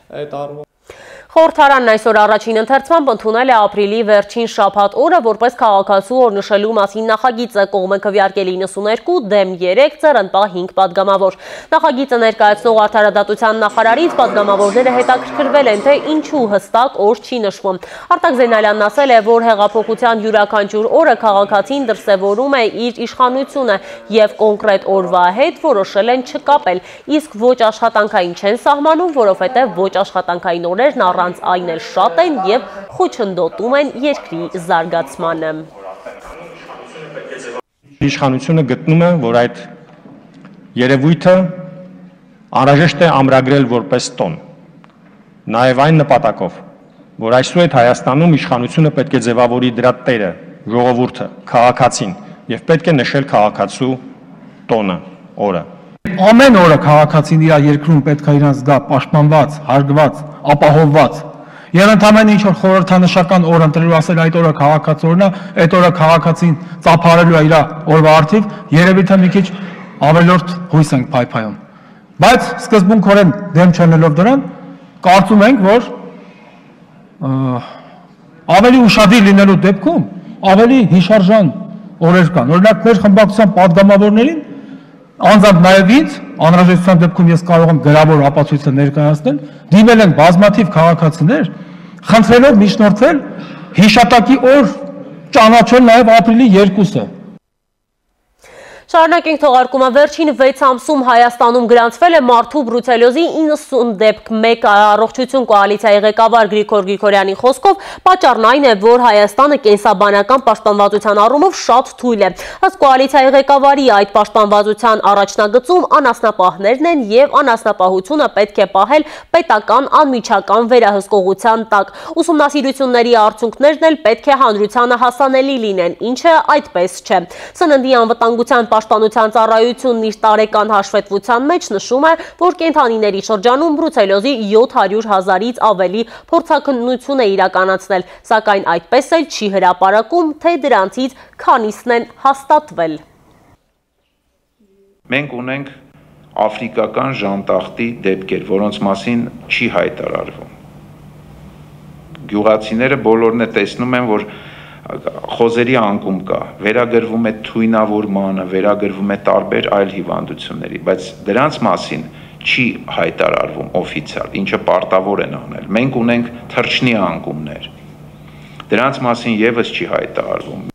Խորհրդարանն այսօր առաջին ընթերցմամբ ընդունել է ապրիլի վերջին շաբաթ օրը, որպես քաղաքացու օր նշելու մասին նախագիծը. Կողմը քվյարկելի 92 դեմ 3 ծրընպա 5 падգամավոր։ Նախագիծը ներկայացնող արդարադատության նախարարից падգամավորները հետաքրքրվել են, թե ինչու հստակ օր չի նշվում։ Արտակ Զենալյանն ասել է, որ հեղափոխության յուրաքանչյուր օրը քաղաքացին դրսևորում է իր իշխանությունը եւ կոնկրետ օրվա հետ որոշել են չկապել, իսկ ոչ աշխատանքային չեն սահմանում, որովհետեւ ոչ աշխատանքային օրերն առ առանց այն էլ շատ են եւ խոչընդոտում են երկրի զարգացմանը։ Իշխանությունը գտնում է, որ այդ երևույթը անհրաժեշտ է ամրագրել որպես տոն։ Նաև այն նպատակով, որ այսուհետ Հայաստանում իշխանությունը պետք է ձևավորի դրա տերը, ժողովուրդը, քաղաքացին եւ պետք է նշել քաղաքացու տոնը, օրը։ Ամեն օրը քաղաքացին իր երկրում պետք է իրանց դա պաշտպանված, հարգված, ապահովված։ Եվ ընդամենը ինչ որ խորհրդանշական օր ընտրելու ասել այդ օրը քաղաքացորնա, այդ օրը քաղաքացին ծափարելու է իր օրվա արդիվ, երևի թե մի քիչ ավելորդ հույս ենք փայփայում։ Բայց սկզբունքորեն դեմ չենելով դրան, կարծում ենք, որ ավելի ուշադիր լինելու դեպքում ավելի հիշարժան օրեր կան։ Օրինակ, մեր խմբակցության падգամավորներին Անձամբ նաև ինձ անհրաժեշտության դեպքում ես կարող եմ գրավոր ապացույցը ներկայացնել, դիմել են բազմաթիվ քաղաքացիներ, խնդրելով միջնորդվել հիշատակի օր ճանաչել նաև ապրիլի 2-ը։ Շարունակենք թողարկումը վերջին 6 ամսում Հայաստանում գրանցվել է մարդու բրուցելոզի 90 դեպք 1 առողջություն կոալիցիայի ղեկավար Գրիգոր Գրիգորյանի խոսքով պատճառն այն է, որ Հայաստանը կենսաբանական պաշտպանվածության առումով շատ թույլ է։ Ըստ կոալիցիայի ղեկավարի այդ պաշտպանվածության առաջնագծում անասնապահներն են եւ անասնապահությունը պետք է պահել պետական անմիջական վերահսկողության տակ։ Ուսումնասիրությունների արդյունքներն էլ պետք է հանրությանը հասանելի լինեն, ինչը այդպես չէ։ Սննդի անվտանգության պաշտպանության ծառայությունն իր տարեկան հաշվետվության մեջ նշում է, որ կենթանիների շրջանում բրուցելոզի 700 հազարից ավելի փորձաքննություն է իրականացնել, սակայն այդպես էլ չի հրապարակում, թե դրանցից քանիսն են հաստատվել։ Մենք ունենք աֆրիկական ժանտախտի դեպքեր, որոնց մասին չի հայտարարվում։ Գյուղացիները բոլորն է տեսնում են, որ խոզերի անկում կա, վերագրվում է թույնավորմանը, վերագրվում է տարբեր այլ հիվանդությունների, բայց դրանց մասին չի հայտարարվում օֆիցիալ, ինչը պարտավոր են անել։ Մենք ունենք թրջնի անկումներ։ Դրանց մասին եւս չի հայտարարվում։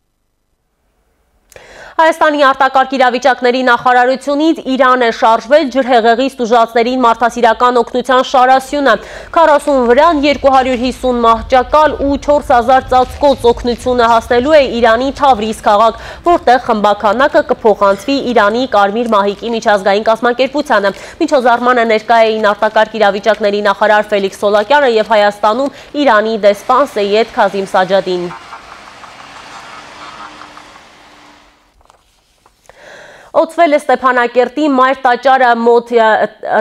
Հայաստանի արտակարգ իրավիճակների նախարարությունից Իրան է շարժվել ջրհեղեղի ստուժածներին մարդասիրական օգնության շարասյունը։ 40 վրան 250 մահճակալ ու 4000 ծածկոց օգնությունը հասնելու է Իրանի Թավրիզ քաղաք, որտեղ խմբականակը կփոխանցվի Իրանի Կարմիր մահիկի միջազգային կազմակերպությանը։ Միջոզարմանը ներկա էին արտակարգ իրավիճակների նախարար Ֆելիքս Սոլակյանը եւ Հայաստանում Իրանի դեսպան Սեյեդ Քազիմ Սաջադին։ Օծվել է Ստեփանակերտի մայր տաճարը մոտ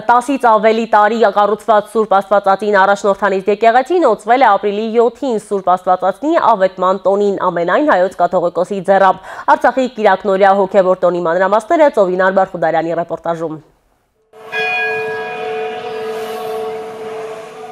10-ից ավելի տարի կառուցված Սուրբ Աստվածածին առաջնորդանից եկեղեցին օծվել է ապրիլի 7-ին Սուրբ Աստվածածնի ավետման տոնին ամենայն հայոց կաթողիկոսի ձեռամբ։ Արցախի Կիրակնորիա հոգևոր տոնի մանրամասները Ծովինար Բարխուդարյանի ռեպորտաժում։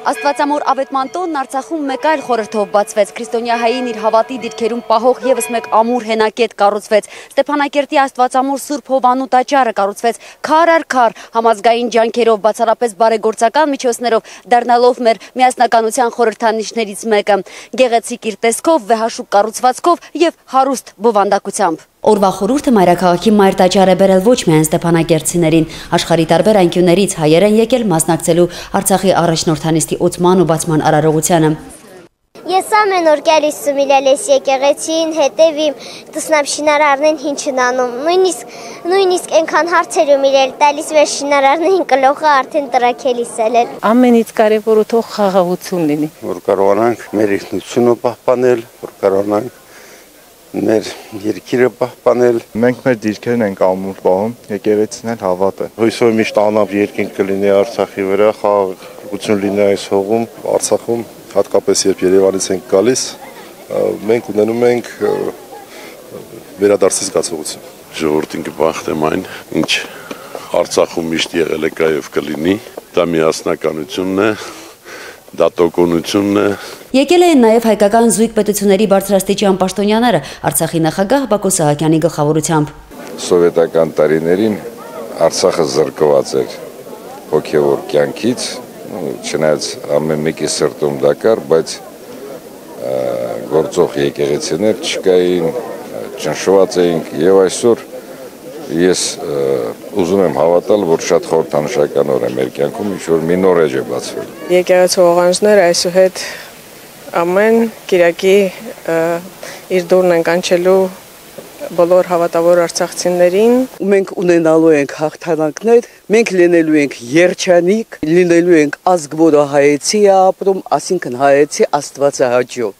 Աստվածամոր ավետման տոնն Արցախում մեկ այլ խորհրդով բացվեց։ Քրիստոնյահային իր հավատի դիրքերում պահող եւս մեկ ամուր հենակետ կառուցվեց։ Ստեփանակերտի Աստվածամոր Սուրբ Հովանու տաճարը կառուցվեց քար առ քար համազգային ջանքերով, բացառապես բարեգործական միջոցներով, դառնալով մեր միասնականության խորհրդանիշներից մեկը։ Գեղեցիկ իր տեսքով, վեհաշուկ կառուցվածքով եւ հարուստ բովանդակությամբ։ Օրվա խորհուրդը մայրաքաղաքի մայր տաճար է բերել ոչ միայն Ստեփանակերտցիներին, աշխարհի տարբեր անկյուններից հայեր են եկել մասնակցելու Արցախի առաջնորդանիստի օծման ու բացման արարողությանը։ Ես ամեն օր գալիս եմ իլալես եկեղեցին, հետևիմ տսնամ շինարարնեն ինչ ընանում։ Նույնիսկ նույնիսկ այնքան հարցերում իրել տալիս վեր շինարարներին կլողը արդեն տրակելիս էլ են։ Ամենից կարևորը թող խաղաղություն լինի։ Որ կարողանանք մեր ինքնությունը պահպանել, որ կարողանանք մեր երկիրը պահպանել։ Մենք մեր դիրքերն ենք ամուր պահում, եկեղեցին էլ հավատը։ Հույսով միշտ անապ երկինք կլինի Արցախի վրա, խաղաղություն լինի այս հողում, Արցախում, հատկապես երբ Երևանից ենք գալիս, մենք ունենում ենք վերադարձի զգացողություն։ Ժողովրդին կբախտեմ այն, ինչ Արցախում միշտ եղել է կա եւ կլինի, դա միասնականությունն է, դա տոկունությունն է։ Եկել էին նաև հայկական զույգ պետությունների բարձրաստիճան պաշտոնյաները Արցախի նախագահ Բակո Սահակյանի գլխավորությամբ։ Սովետական տարիներին Արցախը զրկված էր հոգևոր կյանքից, չնայած ամեն մեկի սրտում դա կար, բայց գործող եկեղեցիներ չկային, ճնշված էինք եւ այսօր ես ուզում եմ հավատալ, որ շատ խորհրդանշական օր է մեր կյանքում, ինչ որ մի նոր էջ է բացվել։ Եկեղեցու օղանջները այսուհետ ամեն Կիրակի իր դուրն են կանչելու բոլոր հավատավոր արցախցիներին մենք ունենալու ենք հաղթանակներ, մենք լինելու ենք երջանիկ, լինելու ենք ազգ, որը հայեցի է ապրում, ասինքն հայեցի Աստվածահաճո։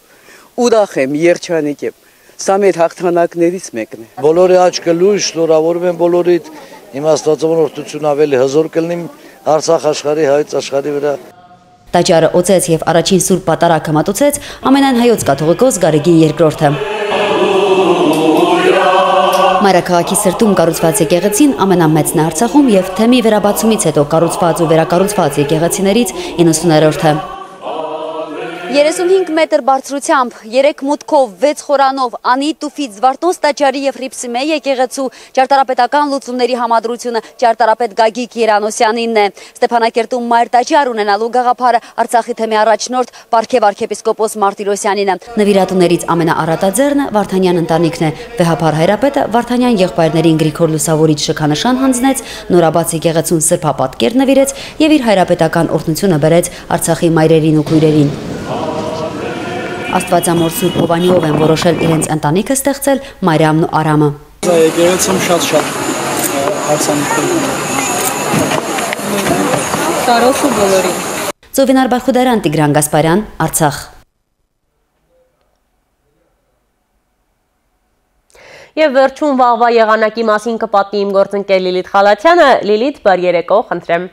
Ուրախ եմ, երջանիկ եմ Սա մեր հաղթանակներից մեկն է։ Բոլորի աչքը լույս, շնորհավորում եմ բոլորիդ։ Իմ Աստվածավորություն ավելի հզոր կլինի Արցախ աշխարհի հայց աշխարհի վրա։ Տաճարը օծեց եւ առաջին սուրբ պատարագը մատուցեց ամենայն հայոց կաթողիկոս Գարեգին II-ը։ Մայրաքաղաքի սրտում կառուցված եկեղեցին ամենամեծն է Արցախում եւ թեմի վերաբացումից հետո կառուցված ու վերակառուցված եկեղեցիներից 90-րդը։ 35 մետր բարձրությամբ, 3 մուտքով, 6 խորանով, անի տուֆից, վարտոս տաճարի և ռիպսիմե եկեղեցու ճարտարապետական լուծումների համադրությունը ճարտարապետ գագիկ Երանոսյանինն է։ Ստեփանակերտում մայր տաճար ունենալու գաղափարը Արցախի թեմի առաջնորդ Պարքև արքեպիսկոպոս Մարտիրոսյանինը։ Նվիրատուներից ամենաառատաձեռնը Վարդանյան ընտանիքն է։ Վեհապար հայրապետը Վարդանյան եղբայրներին Գրիգոր Լուսավորիչ շքանշան հանձնեց, նորաբաց եկեղեցուն սրբապատկեր նվիրեց եւ իր հայրապետական օրհնությունը բերեց Արցախի մայրերին ու քույրերին։ Աստվածամոր Սուրբ Հովանիով են որոշել իրենց ընտանիքը ստեղծել Մարիամն ու Արամը։ Եկեղեցում շատ-շատ հարցանիքներ Տարոս ու բոլորին։ Ծովինար Բարխուդարյան, Տիգրան Գասպարյան, Արցախ։ Եվ վերջում վաղվա եղանակի մասին կպատնի իմ գործընկեր Լիլիթ Խալաթյանը։ Լիլիթ, բարի երեկո, խնդրեմ։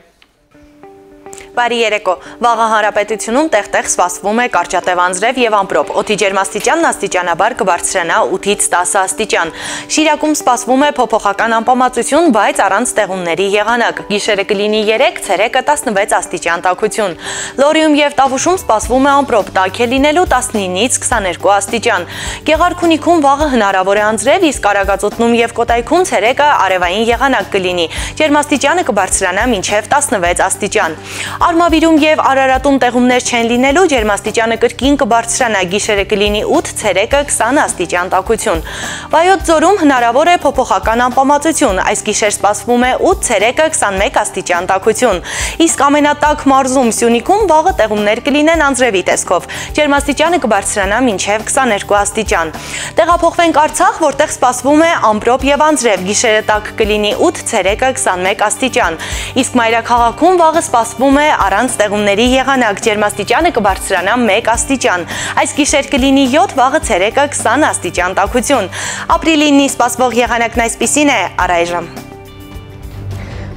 Բարի երեկո։ Վաղը հանրապետությունում տեղ-տեղ սպասվում է կարճատև անձրև եւ ամպրոպ։ Օդի ջերմաստիճանն աստիճանաբար կբարձրանա 8-ից 10 աստիճան։ Շիրակում սպասվում է փոփոխական անպամացություն, բայց առանց ստեղունների եղանակ։ Գիշերը կլինի 3, ցերեկը 16 աստիճան տաքություն։ Լորիում եւ Տավուշում սպասվում է ամպրոպ, տաք է լինելու 19-ից 22 աստիճան։ Գեղարքունիքում վաղը հնարավոր է անձրև, իսկ Արագածոտնում եւ Կոտայքում ցերեկը արևային եղանակ կլինի։ Ջերմաստիճանը կբարձրանա մինչև 16 աստիճան։ Արմավիրում եւ Արարատում տեղումներ չեն լինելու, ջերմաստիճանը կրկին կբարձրանա, գիշերը կլինի 8, ցերեկը 20 աստիճան տաքություն։ Վայոց ձորում հնարավոր է փոփոխական անպամացություն, այս գիշեր սպասվում է 8, ցերեկը 21 աստիճան տաքություն։ Իսկ ամենատակ մարզում Սյունիքում վաղը տեղումներ կլինեն անձրևի տեսքով։ Ջերմաստիճանը կբարձրանա մինչև 22 աստիճան։ Տեղափոխվենք Արցախ, որտեղ սպասվում է ամպրոպ եւ անձրև, գիշերը տաք կլինի 8, ցերեկը 21 աստիճան։ Իսկ մայրաքաղաքում վաղը սպասվում է առանց ստեղումների եղանակ, ջերմաստիճանը կբարձրանա 1 աստիճան։ Այս գիշեր կլինի 7, վաղը ցերեկը 20 աստիճան տաքություն։ Ապրիլի 9-ի սպասվող եղանակն այսպիսին է առայժմ։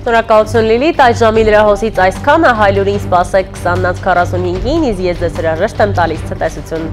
Շնորհակալություն Լիլիթ, այս ժամի լրահոսից այսքանը հայլուրին սպասեք 20-45-ին, իսկ ես ձեզ հրաժեշտ եմ տալիս ցտեսություն։